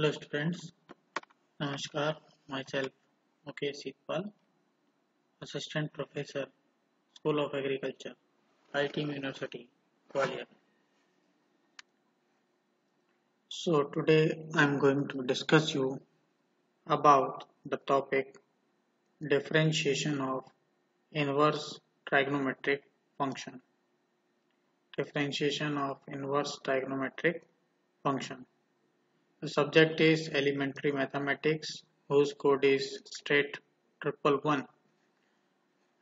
Hello students, Namaskar, myself Mukesh Seetpal, Assistant Professor, School of Agriculture, ITM University, Gwalior. So today I am going to discuss you about the topic differentiation of inverse trigonometric function. Differentiation of inverse trigonometric function. The subject is elementary mathematics whose code is straight triple one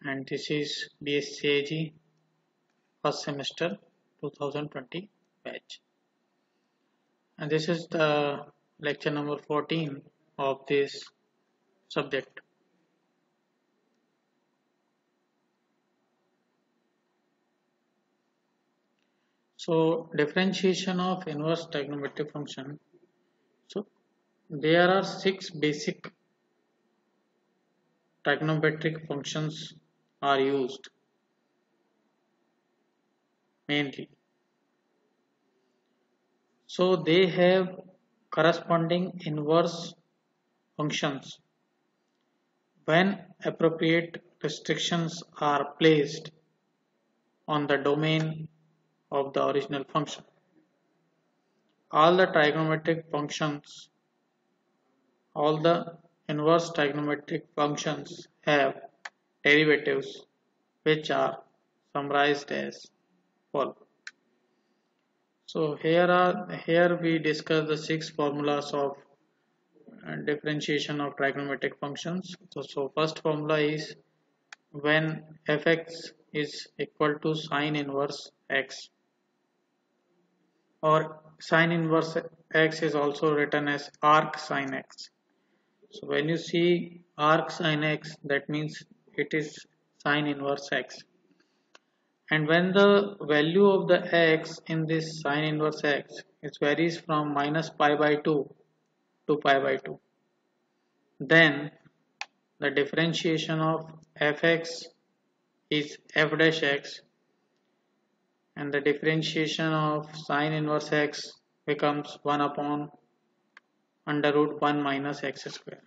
and this is BSCAG first semester 2020 batch and this is the lecture number 14 of this subject. So differentiation of inverse trigonometric function. So there are six basic trigonometric functions are used mainly. So they have corresponding inverse functions. When appropriate restrictions are placed on the domain of the original function. All the trigonometric functions, all the inverse trigonometric functions have derivatives which are summarized as follows. So here are here we discuss the six formulas of uh, differentiation of trigonometric functions. So, so first formula is when fx is equal to sine inverse x or sine inverse x is also written as arc sine x. So when you see arc sine x that means it is sine inverse x and when the value of the x in this sine inverse x it varies from minus pi by 2 to pi by 2 then the differentiation of fx is f dash x and the differentiation of sine inverse x becomes 1 upon under root 1 minus x square.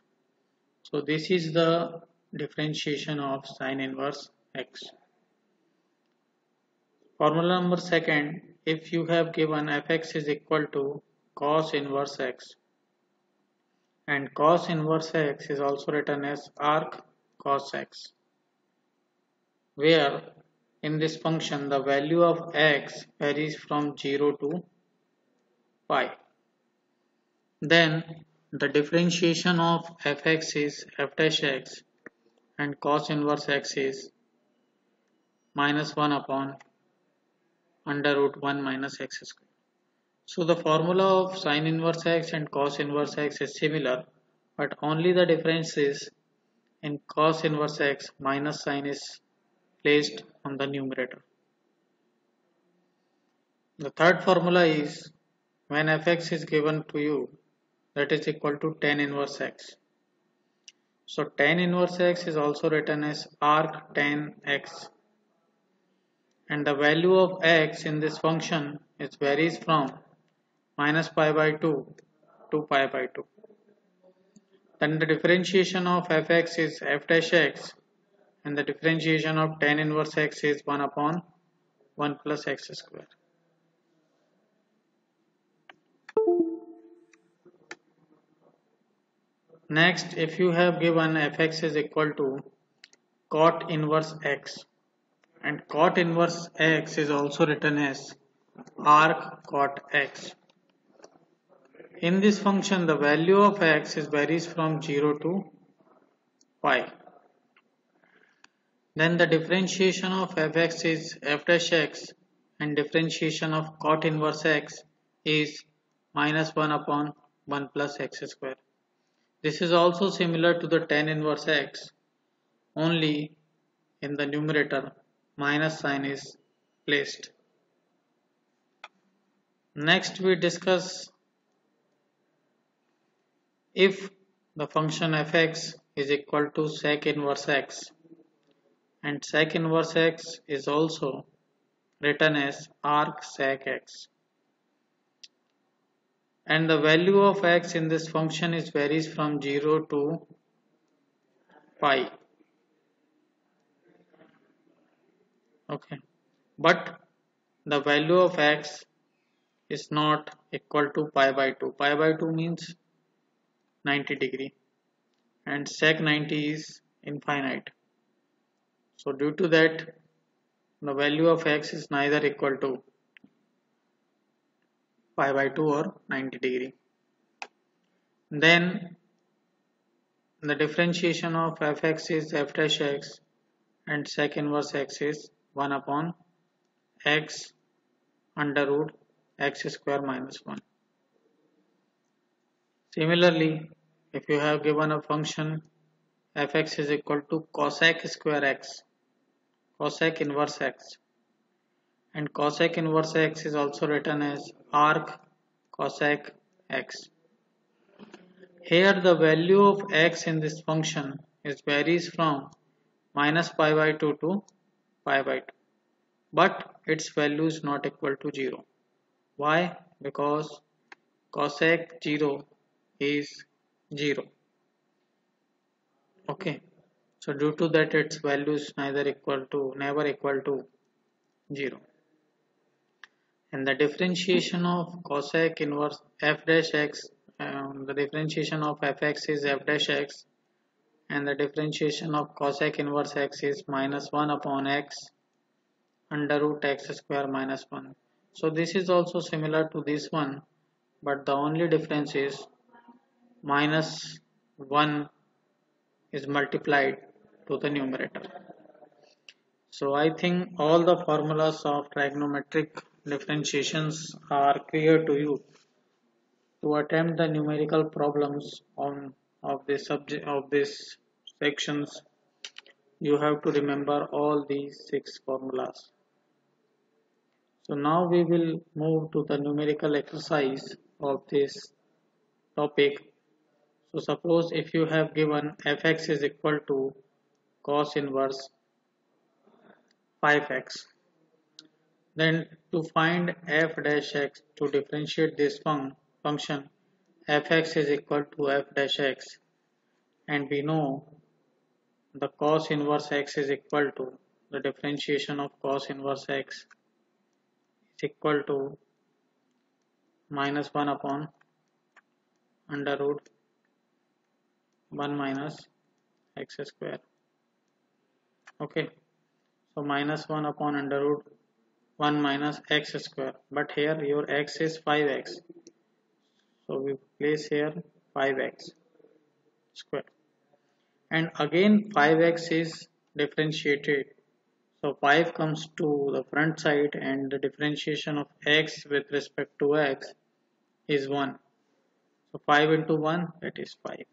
So this is the differentiation of sine inverse x. Formula number second, if you have given fx is equal to cos inverse x and cos inverse x is also written as arc cos x where in this function the value of x varies from 0 to pi then the differentiation of fx is f dash x and cos inverse x is minus 1 upon under root 1 minus x square. So the formula of sine inverse x and cos inverse x is similar but only the difference is in cos inverse x minus sign is placed on the numerator. The third formula is when fx is given to you that is equal to tan inverse x. So tan inverse x is also written as arc tan x and the value of x in this function is varies from minus pi by 2 to pi by 2. Then the differentiation of fx is f dash x and the differentiation of tan inverse x is 1 upon 1 plus x square. Next, if you have given fx is equal to cot inverse x and cot inverse x is also written as arc cot x. In this function, the value of x is varies from 0 to pi. Then the differentiation of fx is f dash x and differentiation of cot inverse x is minus 1 upon 1 plus x square. This is also similar to the tan inverse x only in the numerator minus sign is placed. Next we discuss if the function fx is equal to sec inverse x and sec inverse x is also written as arc sec x. and the value of x in this function is varies from 0 to pi. Okay. But the value of x is not equal to pi by 2 pi by 2 means 90 degree. And sec 90 is infinite so due to that the value of x is neither equal to pi by 2 or 90 degree. Then the differentiation of fx is f dash x and sec inverse x is 1 upon x under root x square minus 1. Similarly, if you have given a function fx is equal to cosec square x, cosec inverse x and cosec inverse x is also written as arc cosec x. Here the value of x in this function is varies from minus pi by 2 to pi by 2 but its value is not equal to 0. Why? Because cosec 0 is 0. Okay. So due to that its value is neither equal to never equal to 0 and the differentiation of cosec inverse f dash x um, the differentiation of fx is f dash x and the differentiation of cosec inverse x is minus 1 upon x under root x square minus 1 so this is also similar to this one but the only difference is minus 1 is multiplied to the numerator so I think all the formulas of trigonometric differentiations are clear to you to attempt the numerical problems on of this subject of this sections. You have to remember all these six formulas. So now we will move to the numerical exercise of this topic. So suppose if you have given fx is equal to cos inverse 5x then to find f dash x to differentiate this fun function fx is equal to f dash x. And we know the cos inverse x is equal to the differentiation of cos inverse x is equal to minus 1 upon under root 1 minus x square okay. So minus 1 upon under root 1 minus x square. But here your x is 5x so we place here 5x square. And again 5x is differentiated. So 5 comes to the front side and the differentiation of x with respect to x is 1 so 5 into 1 that is 5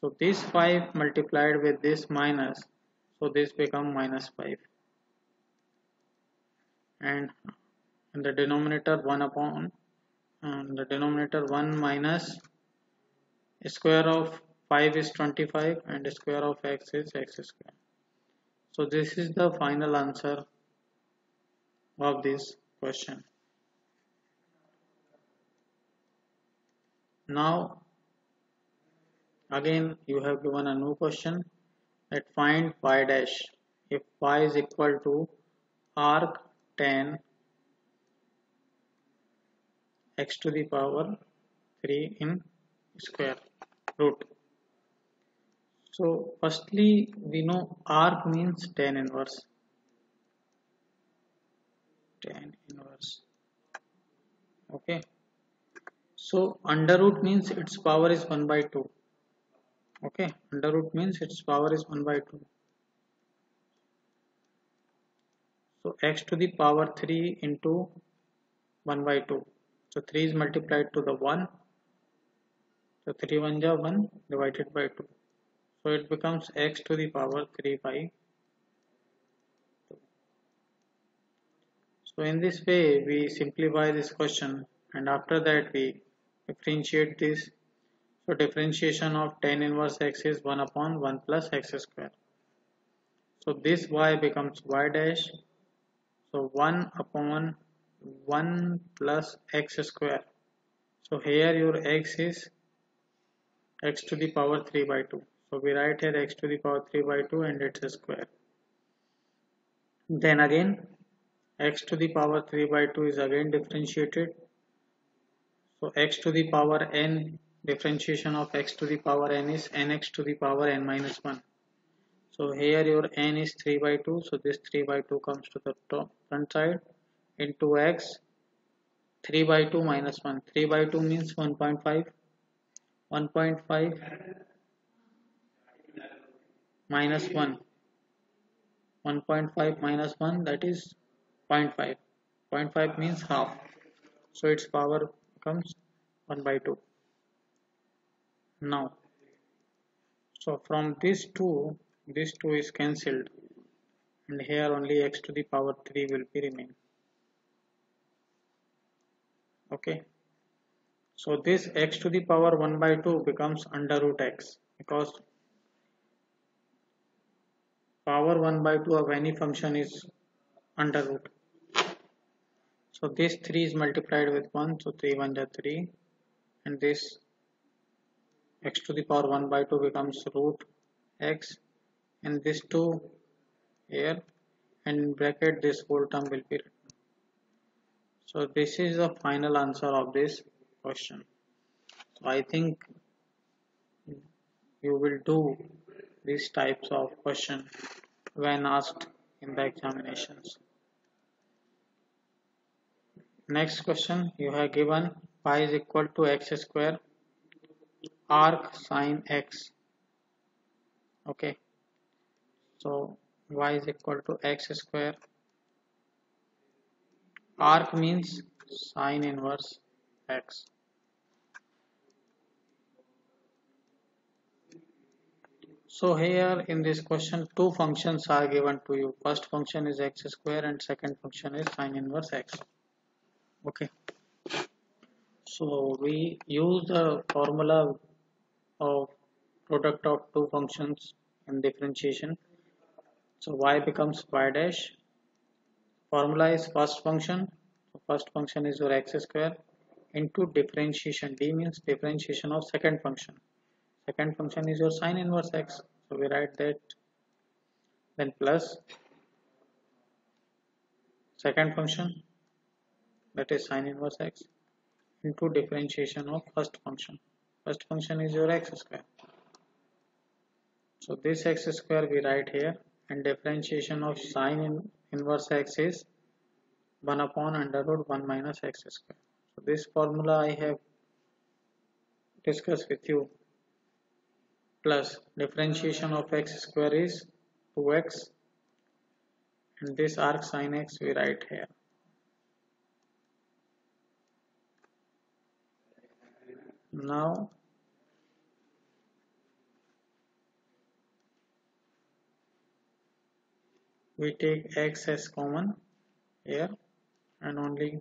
so this 5 multiplied with this minus so this become minus 5 and in the denominator 1 upon and the denominator 1 minus square of 5 is 25 and square of x is x square. So this is the final answer of this question. Now again you have given a new question that find y dash if y is equal to arc tan x to the power 3 in square root. So firstly we know arc means tan inverse. Tan inverse. Okay. So under root means its power is 1 by 2. Okay. Under root means its power is 1 by 2. So x to the power 3 into 1 by 2. So 3 is multiplied to the 1. So 3 1 ja 1 divided by 2. So it becomes x to the power 3 by 2. So in this way we simplify this question and after that we differentiate this. So differentiation of tan inverse x is 1 upon 1 plus x square. So this y becomes y dash. So 1 upon 1 plus x square. So here your x is x to the power 3 by 2 so we write here x to the power 3 by 2 and it's a square. Then again x to the power 3 by 2 is again differentiated. So x to the power n differentiation of x to the power n is nx to the power n minus 1 so here your n is 3 by 2 so this 3 by 2 comes to the top front side into x. 3 by 2 minus 1 3 by 2 means 1.5 1.5 minus 1 1.5 minus 1 that is 0.5 0.5 means half. So its power comes 1 by 2 now so from this 2 this 2 is cancelled. And here only x to the power 3 will be remain okay? So this x to the power 1 by 2 becomes under root x because power 1 by 2 of any function is under root. So this 3 is multiplied with 1 so 3 1 is 3 and this x to the power 1 by 2 becomes root x and this 2 here and in bracket this whole term will be written. So this is the final answer of this question. So I think you will do these types of question when asked in the examinations. Next question you have given y is equal to x square arc sine x. Okay. So y is equal to x square. Arc means sine inverse x. So here in this question two functions are given to you. First function is x square and second function is sine inverse x. Okay. So we use the formula of product of two functions in differentiation. So y becomes y dash. Formula is first function. So first function is your x square into differentiation. D means differentiation of second function. Second function is your sine inverse x. So we write that. Then plus. Second function that is sine inverse x into differentiation of first function first function is your x square so this x square we write here and differentiation of sine in inverse x is 1 upon under root 1 minus x square. So this formula I have discussed with you plus differentiation of x square is 2x and this arc sine x we write here. Now we take x as common here and only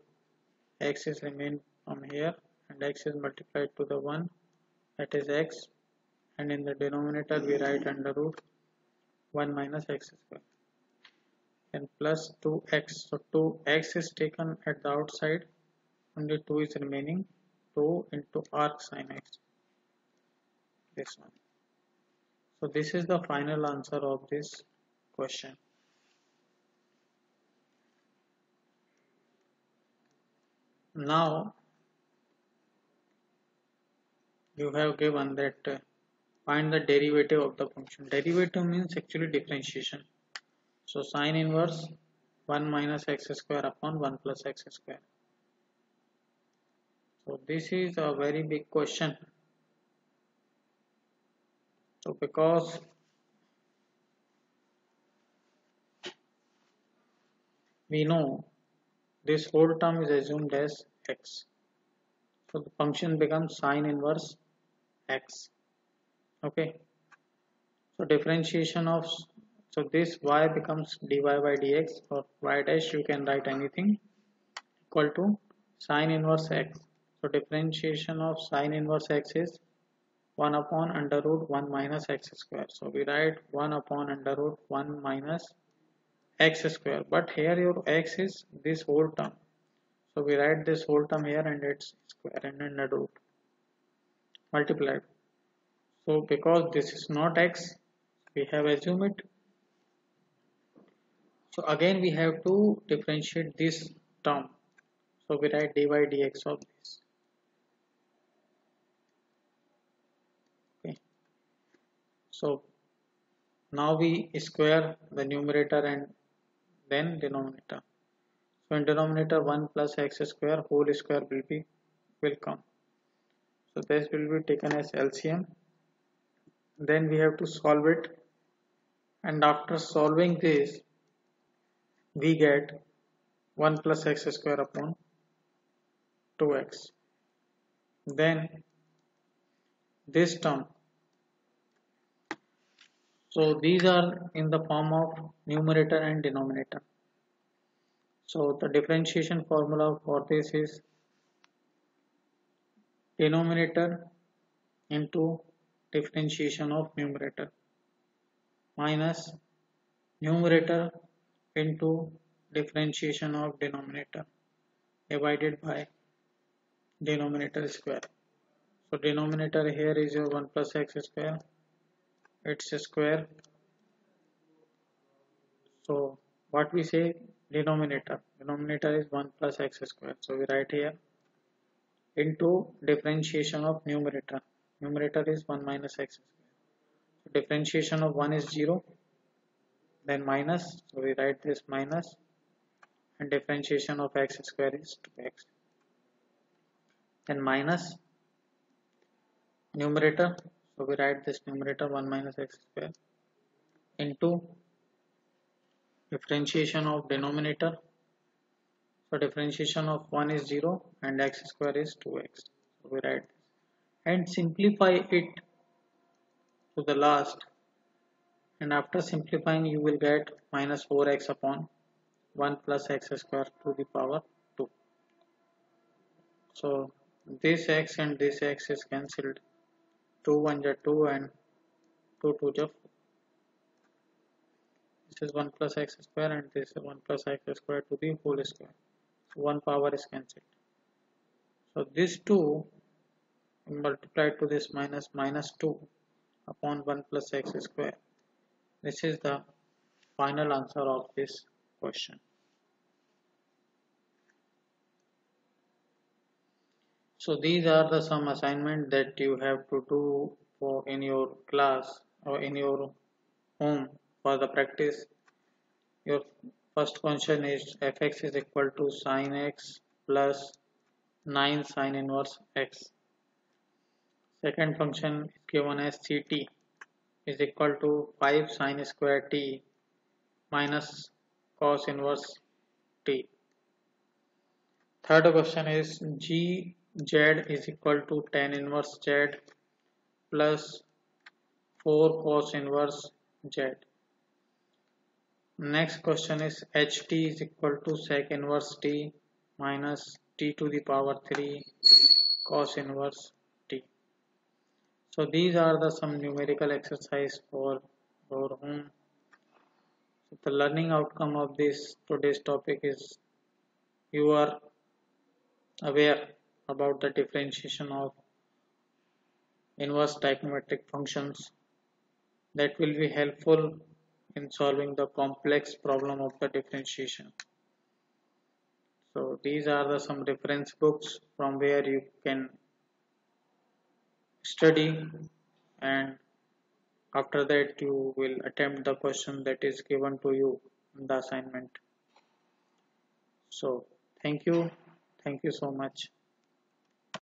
x is remain from here and x is multiplied to the 1 that is x. And in the denominator we write under root 1 minus x square. And plus 2x so 2x is taken at the outside. Only 2 is remaining. 2 into arc sine x. This one. So this is the final answer of this question now you have given that uh, find the derivative of the function. Derivative means actually differentiation. So sine inverse 1 minus x square upon 1 plus x square. So this is a very big question. So because we know this whole term is assumed as x. So the function becomes sine inverse x. Okay. So differentiation of so this y becomes dy by dx or y dash you can write anything equal to sine inverse x. So differentiation of sine inverse x is 1 upon under root 1 minus x square. So we write 1 upon under root 1 minus x square. But here your x is this whole term. So we write this whole term here and it's square and then under root. Multiplied so because this is not x we have assumed it. So again we have to differentiate this term. So we write dy dx of this. Okay. So now we square the numerator and then denominator. So in denominator 1 plus x square whole square will be will come. So this will be taken as LCM then we have to solve it. And after solving this we get 1 plus x square upon 2x then this term so these are in the form of numerator and denominator so the differentiation formula for this is denominator into differentiation of numerator minus numerator into differentiation of denominator divided by denominator square. So denominator here is your 1 plus x square. It's a square. So what we say denominator. Denominator is 1 plus x square. So we write here into differentiation of numerator. Numerator is 1 minus x square. So differentiation of 1 is 0 then minus so we write this minus and differentiation of x square is 2x then minus numerator so we write this numerator 1 minus x square into differentiation of denominator. So differentiation of 1 is 0 and x square is 2x so we write and simplify it to the last. And after simplifying you will get minus 4x upon 1 plus x square to the power 2 so this x and this x is cancelled 2 1 is 2 and 2 2 is 4 this is 1 plus x square and this is 1 plus x square to the whole square. So 1 power is cancelled. So this 2 multiplied to this minus minus 2 upon 1 plus x square. This is the final answer of this question. So these are the some assignment that you have to do for in your class or in your home for the practice. Your first question is fx is equal to sine x plus 9 sine inverse x. Second function is given as ct is equal to 5 sine square t minus cos inverse t. Third question is g z is equal to tan inverse z plus 4 cos inverse z. Next question is ht is equal to sec inverse t minus t to the power 3 cos inverse t. so these are the some numerical exercise for your home so the learning outcome of this today's topic is you are aware about the differentiation of inverse trigonometric functions that will be helpful in solving the complex problem of the differentiation. So these are the some reference books from where you can study and after that you will attempt the question that is given to you in the assignment. So thank you. Thank you so much